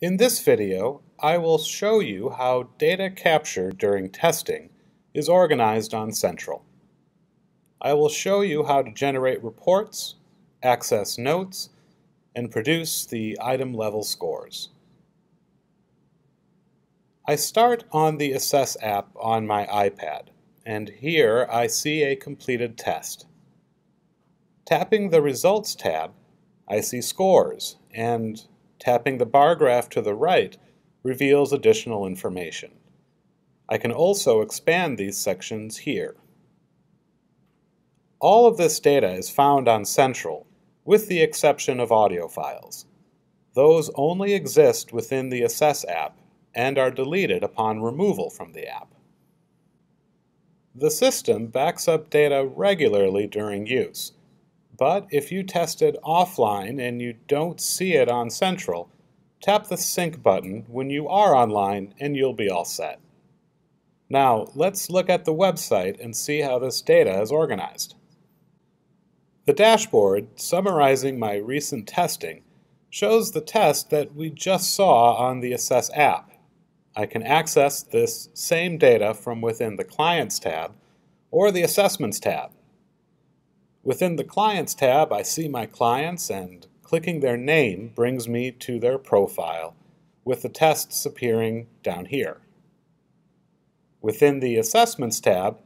In this video, I will show you how data captured during testing is organized on Central. I will show you how to generate reports, access notes, and produce the item level scores. I start on the Assess app on my iPad, and here I see a completed test. Tapping the Results tab, I see scores, and tapping the bar graph to the right reveals additional information. I can also expand these sections here. All of this data is found on Central, with the exception of audio files. Those only exist within the Assess app and are deleted upon removal from the app. The system backs up data regularly during use, but if you tested offline and you don't see it on Central, tap the Sync button when you are online and you'll be all set. Now, let's look at the website and see how this data is organized. The dashboard, summarizing my recent testing, shows the test that we just saw on the Assess app. I can access this same data from within the Clients tab or the Assessments tab. Within the Clients tab, I see my clients and clicking their name brings me to their profile with the tests appearing down here. Within the Assessments tab,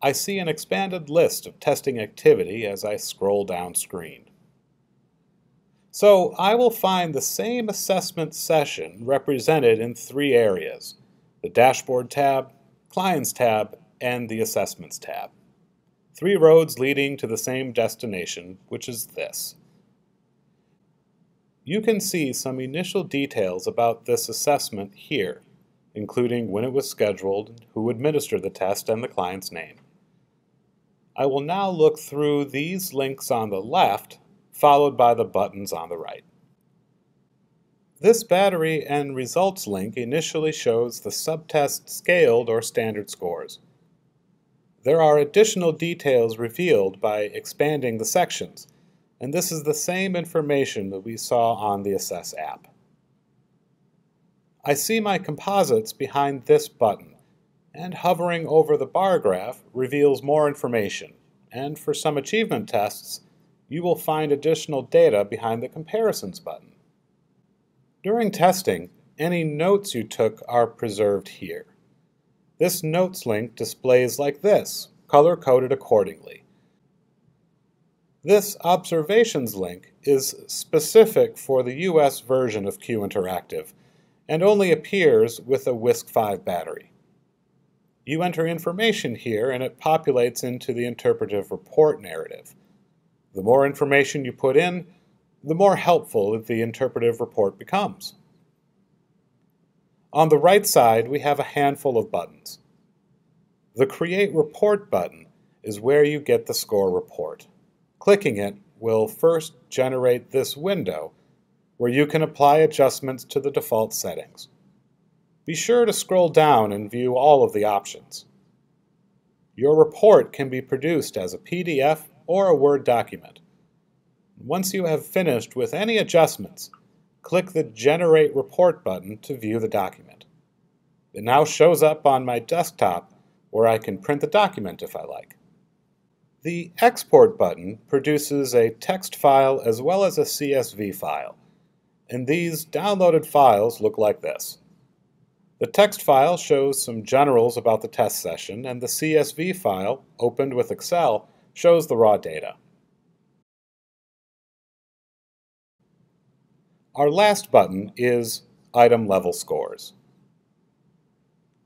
I see an expanded list of testing activity as I scroll down screen. So I will find the same assessment session represented in three areas, the Dashboard tab, Clients tab, and the Assessments tab three roads leading to the same destination, which is this. You can see some initial details about this assessment here, including when it was scheduled, who administered the test, and the client's name. I will now look through these links on the left, followed by the buttons on the right. This battery and results link initially shows the subtest scaled or standard scores. There are additional details revealed by expanding the sections, and this is the same information that we saw on the Assess app. I see my composites behind this button, and hovering over the bar graph reveals more information, and for some achievement tests, you will find additional data behind the Comparisons button. During testing, any notes you took are preserved here. This Notes link displays like this, color-coded accordingly. This Observations link is specific for the US version of Q Interactive and only appears with a WISC-V battery. You enter information here and it populates into the interpretive report narrative. The more information you put in, the more helpful the interpretive report becomes. On the right side, we have a handful of buttons. The Create Report button is where you get the score report. Clicking it will first generate this window where you can apply adjustments to the default settings. Be sure to scroll down and view all of the options. Your report can be produced as a PDF or a Word document. Once you have finished with any adjustments, click the Generate Report button to view the document. It now shows up on my desktop where I can print the document if I like. The Export button produces a text file as well as a CSV file, and these downloaded files look like this. The text file shows some generals about the test session, and the CSV file, opened with Excel, shows the raw data. Our last button is Item Level Scores.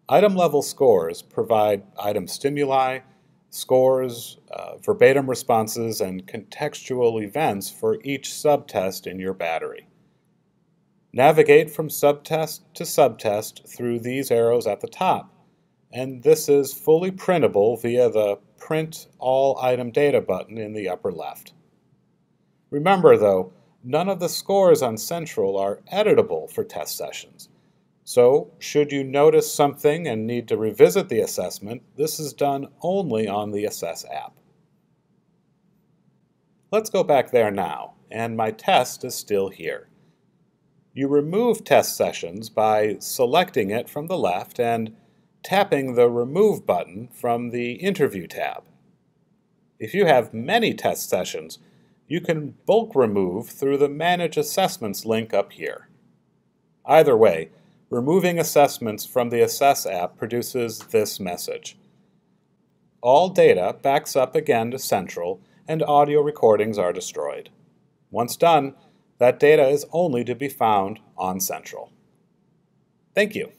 Item level scores provide item stimuli, scores, uh, verbatim responses, and contextual events for each subtest in your battery. Navigate from subtest to subtest through these arrows at the top, and this is fully printable via the Print All Item Data button in the upper left. Remember, though, none of the scores on Central are editable for test sessions. So, should you notice something and need to revisit the assessment, this is done only on the Assess app. Let's go back there now, and my test is still here. You remove test sessions by selecting it from the left and tapping the Remove button from the Interview tab. If you have many test sessions, you can bulk remove through the Manage Assessments link up here. Either way, removing assessments from the Assess app produces this message. All data backs up again to Central and audio recordings are destroyed. Once done, that data is only to be found on Central. Thank you.